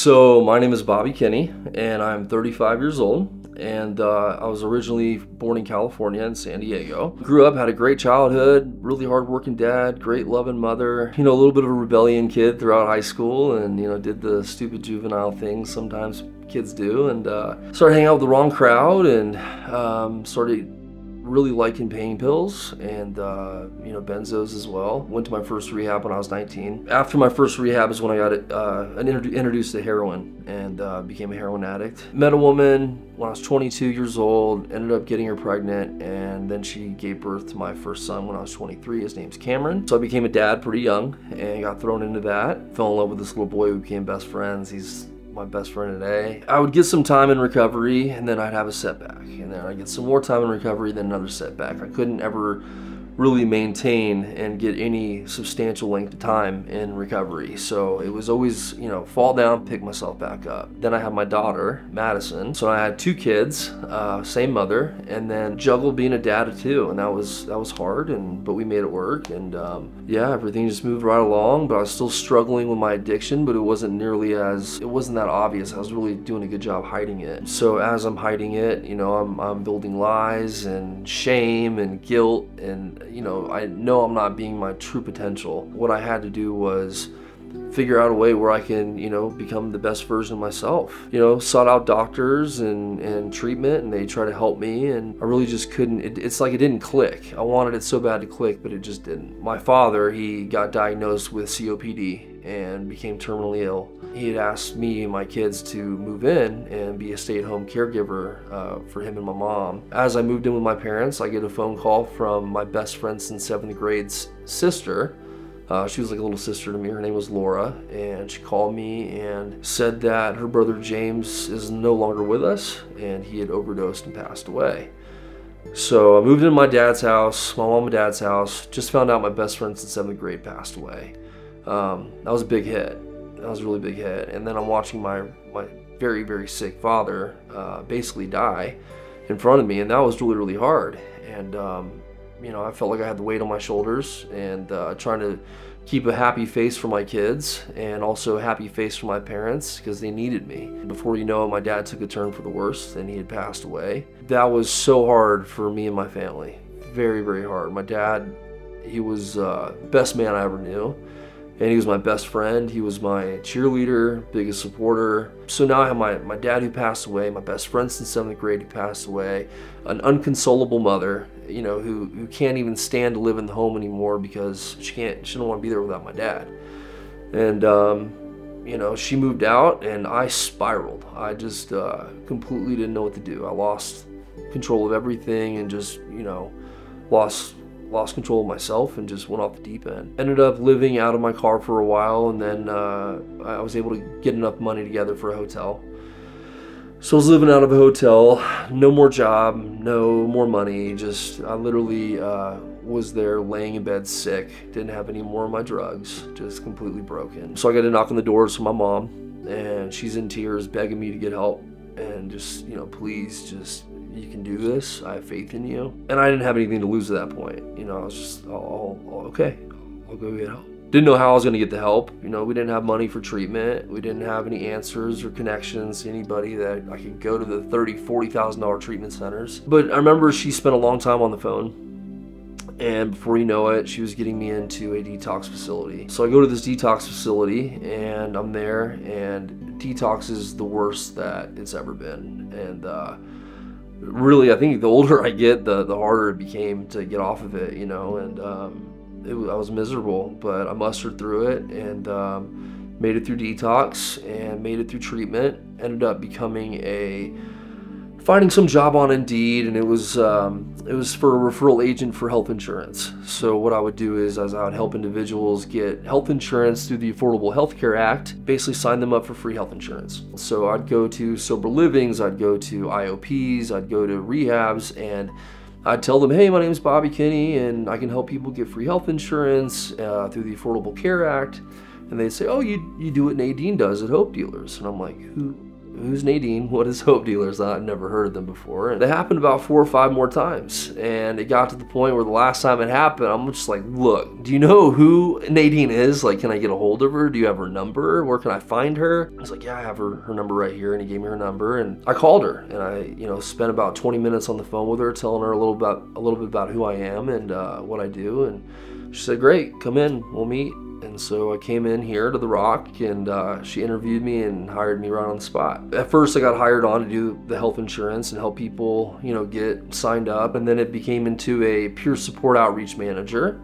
So my name is Bobby Kinney, and I'm 35 years old. And uh, I was originally born in California in San Diego. Grew up, had a great childhood, really hardworking dad, great loving mother. You know, a little bit of a rebellion kid throughout high school, and you know, did the stupid juvenile things sometimes kids do, and uh, started hanging out with the wrong crowd, and um, started really liking pain pills and uh, you know benzos as well. Went to my first rehab when I was 19. After my first rehab is when I got uh, introduced to heroin and uh, became a heroin addict. Met a woman when I was 22 years old. Ended up getting her pregnant, and then she gave birth to my first son when I was 23. His name's Cameron. So I became a dad pretty young and got thrown into that. Fell in love with this little boy. We became best friends. He's my best friend today. I would get some time in recovery and then I'd have a setback. And then I'd get some more time in recovery, then another setback. I couldn't ever really maintain and get any substantial length of time in recovery. So it was always, you know, fall down, pick myself back up. Then I had my daughter, Madison. So I had two kids, uh, same mother, and then juggled being a dad of two, and that was that was hard. And but we made it work, and um, yeah, everything just moved right along. But I was still struggling with my addiction, but it wasn't nearly as it wasn't that obvious. I was really doing a good job hiding it. So as I'm hiding it, you know, I'm I'm building lies and shame and guilt and you know, I know I'm not being my true potential. What I had to do was figure out a way where I can, you know, become the best version of myself. You know, sought out doctors and, and treatment and they try to help me and I really just couldn't, it, it's like it didn't click. I wanted it so bad to click, but it just didn't. My father, he got diagnosed with COPD and became terminally ill. He had asked me and my kids to move in and be a stay-at-home caregiver uh, for him and my mom. As I moved in with my parents, I get a phone call from my best friend since seventh grade's sister uh, she was like a little sister to me. Her name was Laura, and she called me and said that her brother James is no longer with us, and he had overdosed and passed away. So I moved into my dad's house, my mom and dad's house. Just found out my best friend since seventh grade passed away. Um, that was a big hit. That was a really big hit. And then I'm watching my my very very sick father uh, basically die in front of me, and that was really really hard. And um, you know, I felt like I had the weight on my shoulders and uh, trying to keep a happy face for my kids and also a happy face for my parents because they needed me. Before you know it, my dad took a turn for the worse and he had passed away. That was so hard for me and my family. Very, very hard. My dad, he was uh, best man I ever knew and he was my best friend. He was my cheerleader, biggest supporter. So now I have my, my dad who passed away, my best friend since seventh grade who passed away, an unconsolable mother, you know, who, who can't even stand to live in the home anymore because she can't, she don't want to be there without my dad. And, um, you know, she moved out and I spiraled. I just uh, completely didn't know what to do. I lost control of everything and just, you know, lost lost control of myself and just went off the deep end. Ended up living out of my car for a while and then uh, I was able to get enough money together for a hotel. So I was living out of a hotel, no more job, no more money, just I literally uh, was there laying in bed sick, didn't have any more of my drugs, just completely broken. So I got to knock on the doors for my mom and she's in tears begging me to get help and just, you know, please just you can do this. I have faith in you. And I didn't have anything to lose at that point. You know, I was just, oh, okay, I'll go get help. Didn't know how I was going to get the help. You know, we didn't have money for treatment. We didn't have any answers or connections to anybody that I could go to the thirty, forty thousand dollar treatment centers. But I remember she spent a long time on the phone. And before you know it, she was getting me into a detox facility. So I go to this detox facility and I'm there, and detox is the worst that it's ever been. And uh, really, I think the older I get, the the harder it became to get off of it, you know. And um, it, I was miserable, but I mustered through it and um, made it through detox and made it through treatment. Ended up becoming a finding some job on Indeed, and it was um, it was for a referral agent for health insurance. So what I would do is, as I would help individuals get health insurance through the Affordable Health Care Act, basically sign them up for free health insurance. So I'd go to sober livings, I'd go to IOPs, I'd go to rehabs, and I'd tell them, hey, my name is Bobby Kinney, and I can help people get free health insurance uh, through the Affordable Care Act. And they'd say, oh, you, you do what Nadine does at Hope Dealers. And I'm like, who, who's Nadine? What is Hope Dealers? I've never heard of them before. And it happened about four or five more times. And it got to the point where the last time it happened, I'm just like, look, do you know who Nadine is? Like, can I get a hold of her? Do you have her number? Where can I find her? I was like, yeah, I have her, her number right here. And he gave me her number. And I called her and I, you know, spent about 20 minutes on the phone with her, telling her a little about a little bit about who I am and uh, what I do. And she said, great, come in, we'll meet. And so I came in here to The Rock and uh, she interviewed me and hired me right on the spot. At first, I got hired on to do the health insurance and help people, you know, get signed up. And then it became into a peer support outreach manager.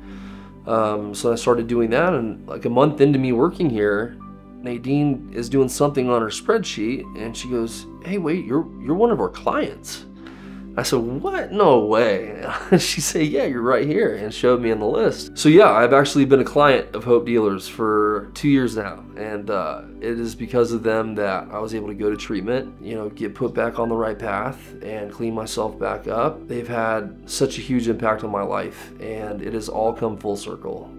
Um, so I started doing that. And like a month into me working here, Nadine is doing something on her spreadsheet and she goes, Hey, wait, you're, you're one of our clients. I said, What? No way. she said, Yeah, you're right here, and showed me in the list. So, yeah, I've actually been a client of Hope Dealers for two years now, and uh, it is because of them that I was able to go to treatment, you know, get put back on the right path, and clean myself back up. They've had such a huge impact on my life, and it has all come full circle.